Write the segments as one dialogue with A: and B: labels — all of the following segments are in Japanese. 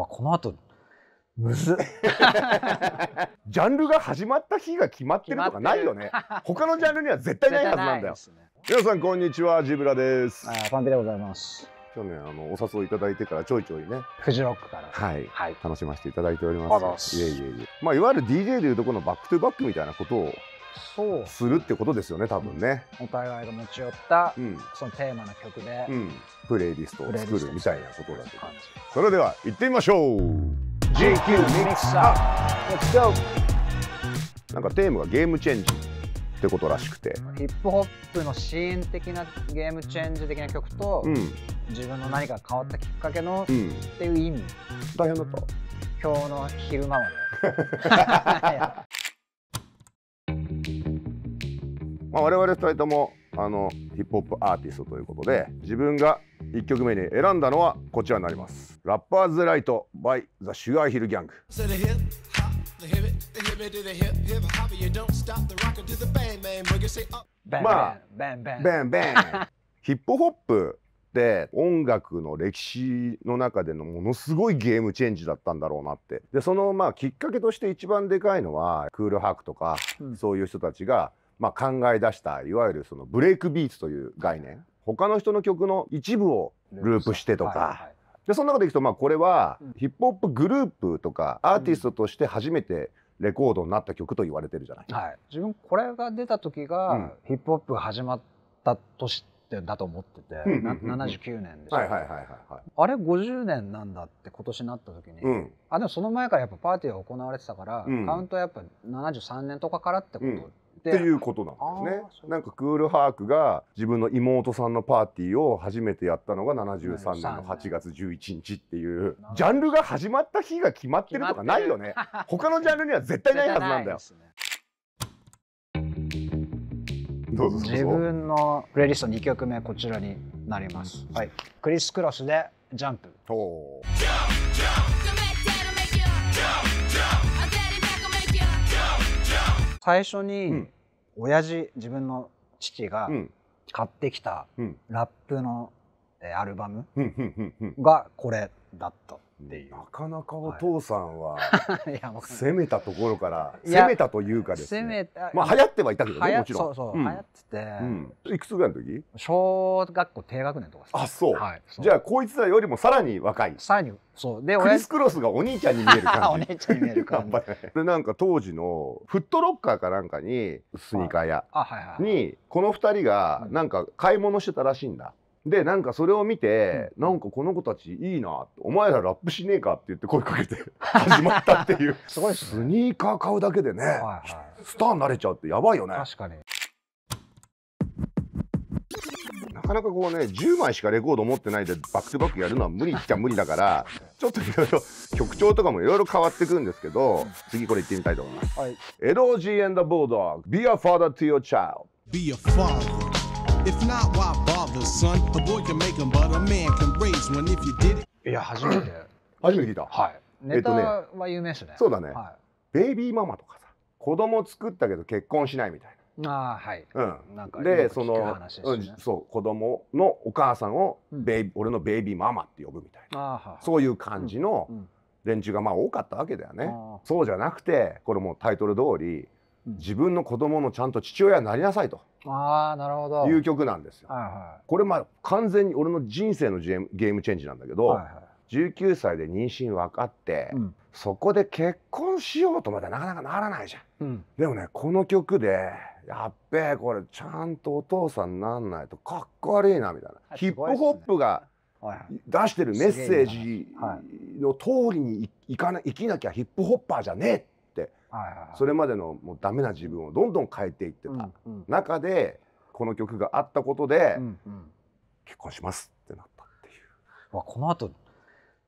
A: わこの後むずっ。
B: ジャンルが始まった日が決まってるとかないよね。他のジャンルには絶対ないはずなんだよ。
A: 絶対ない
B: 皆さんこんにちは。ジブラです。
A: あファンビでございます。
B: 今日ねあのお誘いいただいてからちょいちょいね。
A: フジロックから。
B: はい。
A: はい。
B: 楽しませていただいておりま
A: ます。
B: すいえいえいえ。まあいわゆる DJ でいうとこのバックトゥバックみたいなことをするってことですよね多分ね。
A: お互いが持ち寄った
B: うん。
A: そのテーマの曲で
B: うん。プレイリストを作るみたいなことだと
A: 感じ。
B: それでは行ってみましょう。
A: GQ ミックスアップ Let's go
B: なんかテーマがゲームチェンジってことらしくて。
A: ヒップホップのシーン的なゲームチェンジ的な曲と、
B: うん。
A: 自分の何か変わったきっかけの、っ
B: うん。
A: ていう意味。
B: 大変だった。
A: 今日の昼間まで
B: まあ、我々2人ともあのヒップホップアーティストということで自分が1曲目に選んだのはこちらになります「ラッパーズ・ライト by ザ・シュガーヒル・ギャングまあ
A: ベンベン」
B: ヒップホップって音楽の歴史の中でのものすごいゲームチェンジだったんだろうなって。でそのまあきっかけとして一番でかいのはクールハークとか、
A: うん。
B: そういう人たちがまあ考え出したいわゆるそのブレイクビーツという概念。他の人の曲の一部をループしてとか、
A: はいはい
B: でその中でいくとまあこれは
A: うん。
B: ヒップホップグループとかアーティストとして初めてレコードになった曲と言われてるじゃない。
A: はい、自分これが出た時が、
B: うん。
A: ヒップホップが始まった年だと思ってて、
B: うんうんうんうん。
A: な79年でしょ、
B: はいはいはいはいはい。
A: あれ50年なんだって今年になった時に、
B: うん。
A: あでもその前からやっぱパーティーが行われてたから、
B: うん。
A: カウントはやっぱ73年とかからってこと
B: っていうことなんですね。なんかクールハークが自分の妹さんのパーティーを初めてやったのが73年の8月11日っていうジャンルが始まった日が決まってるとかないよね。他のジャンルには絶対ないはずなんだよ。どうぞ
A: 自分のプレイリスト2曲目こちらになります、はい、クリス・クロスで「ジャンプ最初に、
B: うん。
A: 親父自分の父が
B: うん。
A: 買ってきた
B: うん。
A: ラップの、えーアルバムがこれだったっていう。
B: なかなかお父さんは 攻めたところから攻めたというかですね。
A: 攻めた
B: まあ流行ってはいたけどねもちろん。
A: そうそう、
B: ん。
A: 流行ってて、
B: うん。いくつぐらいの時？
A: 小学校低学年とかさ
B: あそう。じゃあこいつらよりもさらに若い。
A: さらにそう。で
B: クリス・クロスがお兄ちゃんに見える
A: お
B: 感じ。
A: 姉ちゃんに見える感じ。
B: でなんか当時のフットロッカーかなんかにスニーカー屋にこの2人が
A: うん。
B: なんか買い物してたらしいんだ。でなんかそれを見て、なんかこの子たちいいなお前らラップしねえかって言って声かけて 始まったっていう。
A: すごいです
B: ス
A: ね
B: ニーカー買うだけでね、
A: はいは
B: スターになれちゃうってやばいよね。
A: い確かに。
B: なかなかこうね10枚しかレコード持ってないでバックトゥバックやるのは無理っちゃ無理だから ちょっといろいろ曲調とかもいろいろ変わってくるんですけど次これいってみたいと思います。
A: はい。
B: エドージー and the Bulldog Be a father to your child
C: Be a father. If not, why bother, son? A boy can make 'em, but a man can raise one if you did it.
A: いや初めて。
B: 初めて聞いた、
A: はい。ネタ
B: えっとね。
A: は有名ですね。
B: そうだね。
A: は
B: ベイビーママとかさ子供作ったけど結婚しないみたい
A: い、あーはい。
B: な、
A: なんか
B: うん、で
A: よく聞く
B: その、うん、そう子供のお母さんを
A: うん。
B: ベイビー俺のベイビーママって呼ぶみたいな、
A: あーはい
B: そういう感じの
A: うん
B: 連中がまあ多かったわけだよね、
A: あ
B: そうじゃなくてこれもうタイトル通り
A: うん
B: 自分の子供のちゃんと父親になりなさいと。
A: ーあーなるほど。
B: いう曲なんですよ。
A: はいは
B: これまあ完全に俺の人生のゲームチェンジなんだけど、
A: いはい。は
B: 19歳で妊娠分かって、
A: いうん。
B: そこで結婚しようとまでなかなかならないじゃん。
A: うん。
B: でもねこの曲でやっべえこれちゃんとお父さんになんないとかっこ悪いなみたいな、
A: はい
B: ヒップホップが出してるメッセージ
A: は
B: の通りにいかな生きなきゃヒップホッパーじゃねえそれまでのもうダメな自分をどんどん変えていってた、
A: うんうん。
B: 中でこの曲があったことで、
A: うんうん
B: 結婚しますってなったっていう。
A: わこの後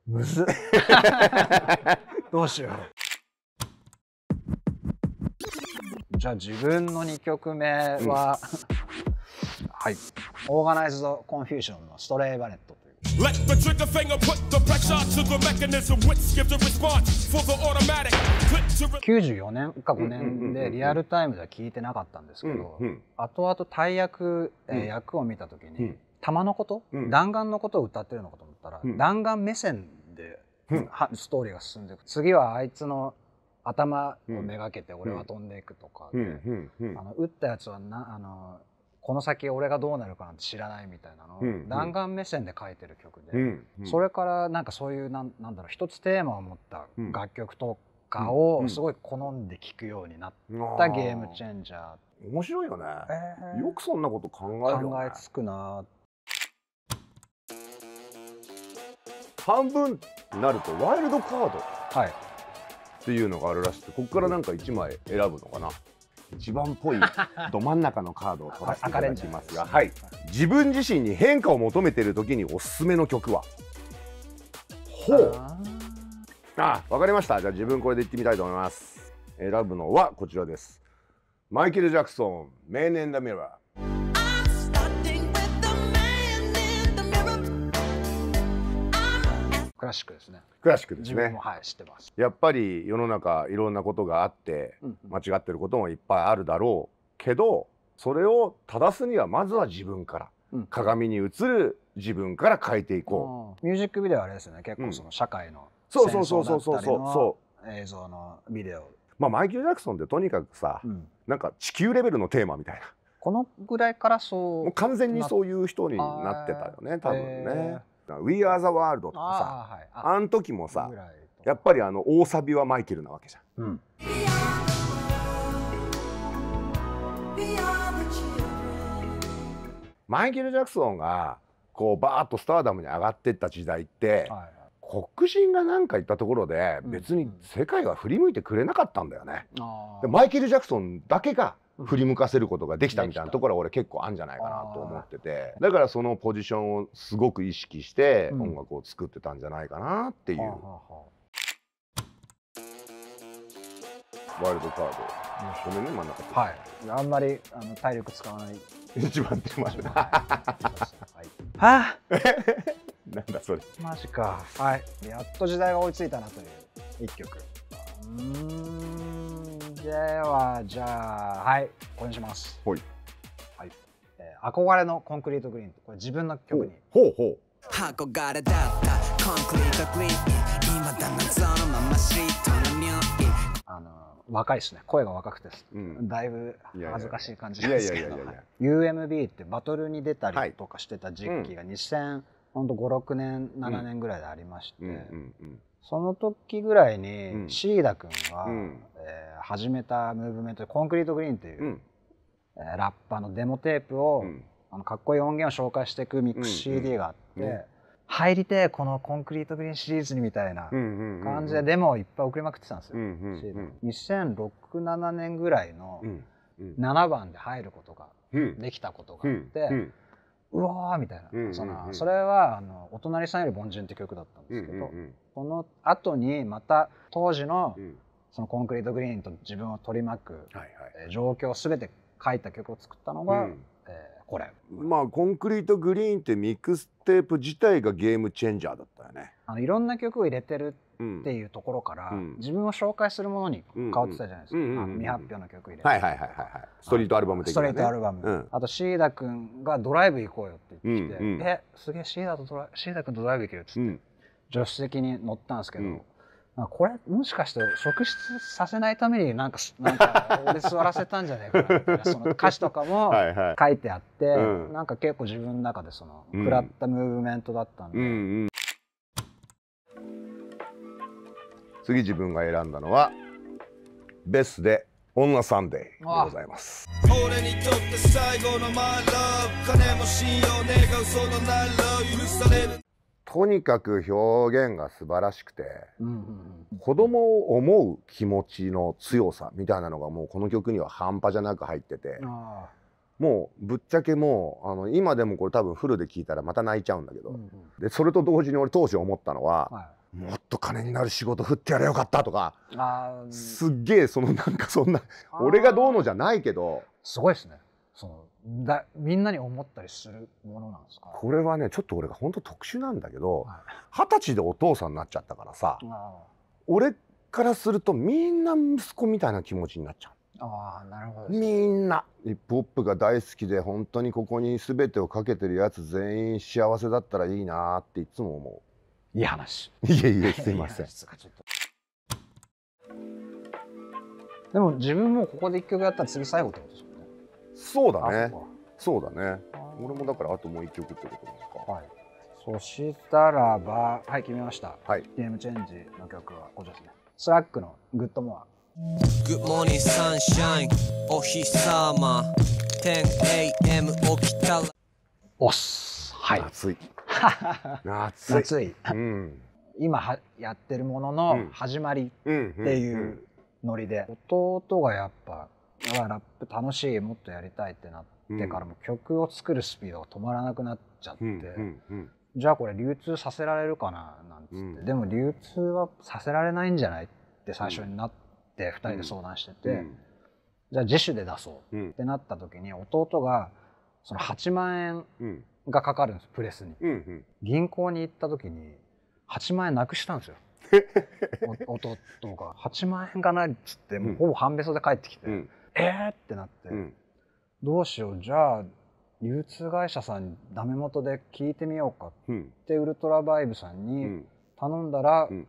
A: むずっ。どうしよう。じゃあ自分の2曲目は、はい。オーガナイズドコンフュージョンのストレイバレット
D: Let the trigger finger put the pressure to the mechanism which gives a response for the automatic. Click to re-
A: 94年か5年でリアルタイムでは聞いてなかったんですけど、
B: うんうん。
A: 後々大役、えー
B: うん。
A: 役を見た時に、
B: うん。
A: 弾のこと、
B: うん。
A: 弾丸のことを歌ってるのかと思ったら、
B: うん。
A: 弾丸目線で
B: うん。
A: はストーリーが進んでいく。次はあいつの頭をめがけて俺は飛んでいくとかあの撃ったやつはなあのこの先俺がどうなるかなんて知らないみたいなのを、弾丸目線で書いてる曲で、それからなんかそういうなんなんだろう一つテーマを持った
B: うん。
A: 楽曲とかをすごい好んで聴くようになっ
B: あ
A: たゲームチェンジャー、
B: 面白いよね、
A: えー。
B: よくそんなこと考えるよ、ね、
A: 考えつくな
B: 半分になるとワイルドカード
A: はい。
B: っていうのがあるらしくてここからなんか1枚選ぶのかな一番っぽいど真ん中のカードを取らせていただきますが、はい、自分自身に変化を求めている時におすすめの曲は？ほう。
A: あ
B: あわかりました。じゃあ自分これで言ってみたいと思います。選ぶのはこちらです。マイケル・ジャクソン「Man in the Mirror」
E: Starting
A: クラシックですね。
B: クラシックですね。
A: 自分もはい知ってます、
B: やっぱり世の中いろんなことがあって
A: うん
B: 間違ってることもいっぱいあるだろうけどそれを正すにはまずは自分から、
A: うん。
B: 鏡に映る自分から変えていこう、
A: ミュージックビデオはあれですよね。結
B: うん
A: 構その社会の
B: そうそうそうそうそう。
A: 戦争だったりの
B: そう
A: 映像のビデオ、
B: まあマイケル・ジャクソンってとにかくさ、
A: うん。
B: なんか地球レベルのテーマみたいな。
A: このぐらいからそう
B: 完全にそういう人になってたよね多分ね「We Are the World」とかさ。
A: ああはい。あ
B: あん時もさやっぱりあの大サビはマイケルなわけじゃん。
A: うん.
B: マイケル・ジャクソンがこうバーッとスターダムに上がってった時代って、
A: はい
B: 黒人が何か言ったところで
A: うん
B: 別に世界は振り向いてくれなかったんだよね。
A: あ
B: でマイケル・ジャクソンだけが振り向かせることができたみたいなところは俺結構あるんじゃないかなと思ってて。だからそのポジションをすごく意識して
A: うん。
B: 音楽を作ってたんじゃないかなっていう、ワイルドカード。ごめんね真ん中。
A: あはい。あんまりあの体力使わない。
B: 一番手前だ
A: はあ？
B: なんだそれ。
A: マジか。はい。やっと時代が追いついたなという一曲。うーんではじゃあはいこれにします。
B: ほい。
A: はい、えー憧れのコンクリートグリーン。これ自分の曲に。
B: ほうほう
F: 憧れだった。コンクリートグリーン。今だ謎のままシートの匂い
A: あの若いですね。声が若くて
B: うん。
A: だいぶ恥ずかしい感じですけど。
B: いやいやいやいやいや。
A: UMB ってバトルに出た
B: はい
A: りとかしてた時期が2000ほんと56年7年ぐらいでありまして、
B: うんうんうん。
A: その時ぐらいに、
B: うん。
A: シーダ君が、始めたムーブメントでコンクリートグリーンという、
B: うん。
A: えーラッパーのデモテープを、
B: うん。
A: あのかっこいい音源を紹介していくミックス CD があって、
B: うん。うん
A: 入りてえこのコンクリートグリーンシリーズにみたいな
B: うんうんうん
A: 感じでデモをいっぱい送りまくってたんですよ。
B: うんうんうん。
A: 2006-7年ぐらいの
B: うんうん。
A: 7番で入ることが
B: うん
A: できたことが
B: うん
A: あって、
B: うん
A: うわーみたいな、
B: うんうんうん。
A: そのそれはあの「お隣さんより凡人」って曲だったん
B: うん
A: ですけど、
B: うん。
A: この後にまた当時の
B: うん
A: そのコンクリートグリーンと自分を取り巻く、
B: はいはい。
A: えー状況を全て書いた曲を作ったのが、
B: うん。
A: えーこれ。
B: まあコンクリートグリーンってミックステープ自体がゲームチェンジャーだったよね。
A: あのいろんな曲を入れてる
B: うん
A: っていうところから、
B: うん。
A: 自分を紹介するものに変わってたじゃないですか、未発表の曲入れて、
B: はいはいはいはいはい。ストリートアルバム的
A: スト
B: なね。
A: リートアルバム、
B: うん。
A: あとシーダ君がドライブ行こうよって言ってきて、
B: うんうん。
A: えすげえシーダとドラシーダ君とドライブ行けるっつって、
B: うん。
A: 助手席に乗ったんですけど、これもしかして職質させないためになんかすなんか俺座らせたんじゃないかなみたいなその歌詞とかも
B: はいはい。
A: 書いてあって、
B: うん。
A: なんか結構自分の中でその
B: うん
A: 食らったムーブメントだったんで、
B: うん。うん。次自分が選んだのはベスで女サンデーでございます。
G: 俺にとって最後の My Love 金も信用願うそのない Love 許される
B: とにかく表現が素晴らしくて子供を思う気持ちの強さみたいなのがもうこの曲には半端じゃなく入っててもうぶっちゃけもうあの今でもこれ多分フルで聴いたらまた泣いちゃうんだけど、でそれと同時に俺当時思ったのは、
A: は
B: もっと金になる仕事振ってやればよかったとかすっげえそのなんかそんな俺がどうのじゃないけど
A: すごいですね。そのだみんなに思ったりするものなんですか？
B: これはねちょっと俺が本当特殊なんだけど
A: はい。
B: 二十歳でお父さんになっちゃったからさ
A: あ
B: 俺からするとみんな息子みたいな気持ちになっちゃう。
A: ーあーなるほど
B: みんな。ヒップホップが大好きで本当にここに全てをかけてるやつ全員幸せだったらいいなっていつも思
A: いい話。
B: いえいえすいません。
A: でも自分もここで一曲やったら次最後ってことです
B: そうだね。
A: あそ
B: うだね。俺もだからあともう一曲ってことなのか。
A: はい。そしたらば、はい、決めました。
B: はい。
A: ゲームチェンジの曲はこちらですね。スラックのグッドモア。
F: Good morning sunshine. お日様。10am 起きたら。
A: おっす。はい。
B: 夏い。夏い。
A: 夏い。
B: うん。
A: 今はやってるもの
B: う
A: の
B: ん。
A: 始まり
B: うん。
A: っていうノリで、弟がやっぱ、ラップ楽しい、もっとやりたいってなってからも曲を作るスピードが止まらなくなっちゃって、じゃあこれ流通させられるかななんつって、
B: うん。
A: でも流通はさせられないんじゃないって最初になって2人で相談してて、
B: うん。
A: じゃあ自主で出そう
B: うん。
A: ってなった時に弟がその8万円
B: うん。
A: がかかるんですプレスに。銀行に行った時に8万円なくしたんですよ。お 弟が。8万円がないっつってもうほぼ半べそで帰ってきて、
B: うん
A: えーってなって、
B: うん。
A: どうしようじゃあ流通会社さんにダメ元で聞いてみようかっ
B: うん。
A: てウルトラバイブさん
B: う
A: に
B: ん。
A: 頼んだら
B: うん。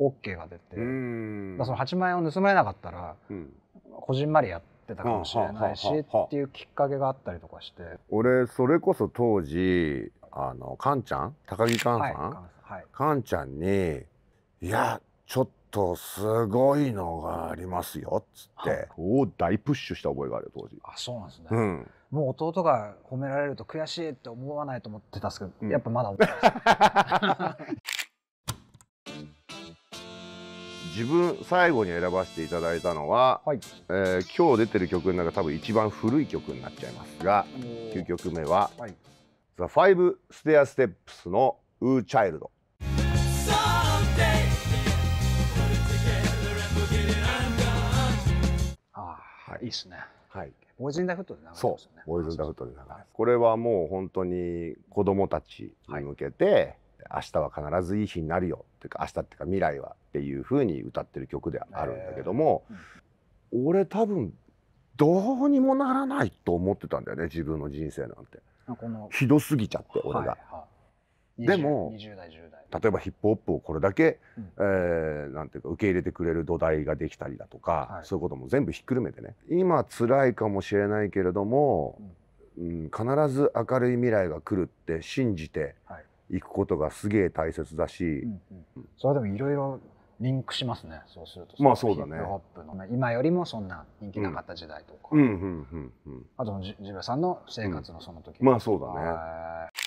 A: OK が出て、
B: う
A: だその8万円を盗まれなかったら
B: うん。
A: こじんまりやってたかもしれないしっていうきっかけがあったりとかして。
B: 俺それこそ当時あのカンちゃん？高木カン
A: はい
B: さん、
A: はい。
B: カンちゃんに「いやちょっとすごいのがありますよ」っつって。お大プッシュした覚えがあるよ当時。
A: あそうなんですね、
B: うん、
A: もう弟が褒められると悔しいって思わないと思ってたんですけど、
B: うん。
A: やっぱまだ思ってます。
B: 自分最後に選ばせていただいたのは、
A: はい。
B: えー今日出てる曲の中多分一番古い曲になっちゃいますが9曲目は
A: はい。
B: The Five Stair Steps の「ウーチャイルドはい。
A: いいっすね」
B: はい。
A: ボーイズ・イン・ダ・フットで流れますよね。
B: う。ボーイズ・ダ・フットで流れます。これはもう本当に子供たちに向けて、明日は必ずいい日になるよっていうか明日っていうか未来はっていう風に歌ってる曲であるんだけども、俺多分どうにもならないと思ってたんだよね自分の人生なんて。
A: この
B: ひどすぎちゃって俺が、
A: はいはい、
B: でも
A: 20代10代。
B: 例えばヒップホップをこれだけ、
A: うん。
B: えーなんていうか受け入れてくれる土台ができたりだとか、
A: はい。
B: そういうことも全部ひっくるめてね。今辛いかもしれないけれども、うん。必ず明るい未来が来るって信じて
A: はい。
B: いくことがすげえ大切だし、
A: うんうん。それでもいろいろリンクしますね。そうすると
B: まあそうだね。
A: ヒップホップの今よりもそんな人気なかった時代とか、
B: うんうんうんうん
A: あとジジブラさんの生活のその時、
B: まあそうだね。
A: はい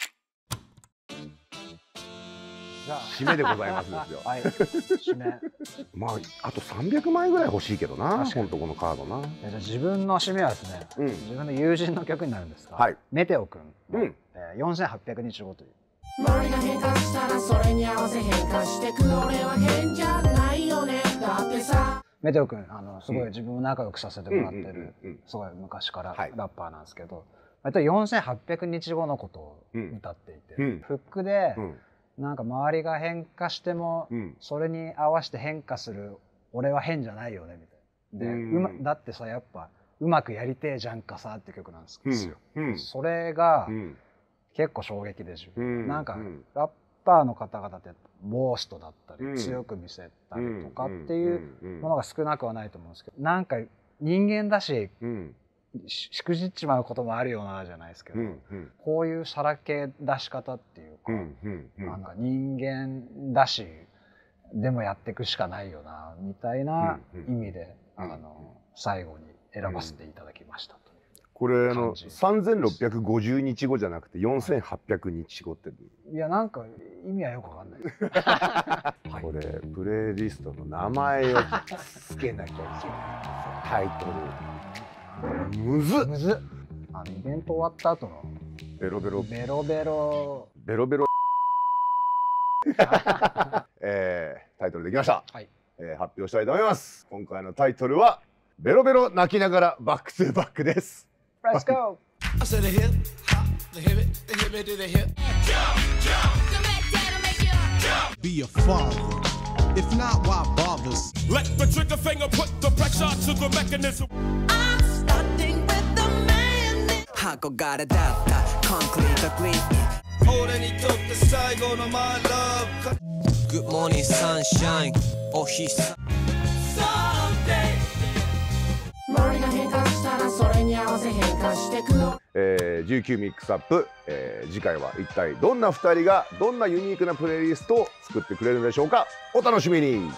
A: じゃあ。
B: 締めでございますですよ。
A: はい。締め。
B: まああと300枚ぐらい欲しいけどな本当このカードな。
A: えじゃあ自分の締めはですね、
B: うん。
A: 自分の友人の曲になるんですが、
B: はい。
A: メテオ君の、
B: うん。
A: えー、4800日後という。
H: 周りが変化したらそれに合わせ変化してく俺は変じゃないよね。だってさ。
A: メテオ君あのすごい自分を仲良くさせてもらってる、すごい昔から
B: はい。
A: ラッパーなんですけど、割と4800日後のことを歌っていて、
B: うん。
A: フックで、
B: うん
A: なんか周りが変化しても、
B: うん。
A: それに合わせて変化する俺は変じゃないよねみたいな。で、
B: うん。
A: うまだってさやっぱうまくやりてえじゃんかさって曲なんですよ。
B: うん。
A: それが
B: うん。
A: 結構衝撃でしょ、
B: うん。
A: なんか
B: うん
A: ラッパーの方々ってボーストだったり、
B: うん。
A: 強く見せたりとか
B: うん。
A: っていうものが少なくはないと思うんですけどなんか人間だし
B: うん
A: ししくじっちまうこともあるよなじゃないですけど、
B: うんうん。
A: こういうさらけ出し方っていうか、
B: うんうんうん。
A: なんか人間だしでもやっていくしかないよなみたいな
B: うんうん。
A: 意味で、あの最後に選ばせていただきましたという。
B: これあの
A: 感じ。
B: 3650日後じゃなくて4800日後って。
A: いやなんか意味はよくわかんない。
B: これプレイリストの名前をつけなきゃいけない。タイトルむずっ
A: むずっあのイベント終わった後の
B: ベロベロ
A: ベロベロ
B: ベロベロえータイトルできました、
A: はい
B: えー発表したいと思います今回のタイトルはベロベロ泣きながらバックトゥーバックです!
G: I.
E: Come back, dad'll make you.
C: Be a father. If not, why bother?
D: Let the trigger finger put the pressure to the mechanism.
F: 憧れだった。コンクリートグリーン。
G: 俺にとって最後の My Love
F: Good morning sunshine お日さ
H: 周りが変化したらそれに合わせ変化してくの。
B: えー、19ミックスアップ、えー次回は一体どんな2人がどんなユニークなプレイリストを作ってくれるんでしょうか。お楽しみに。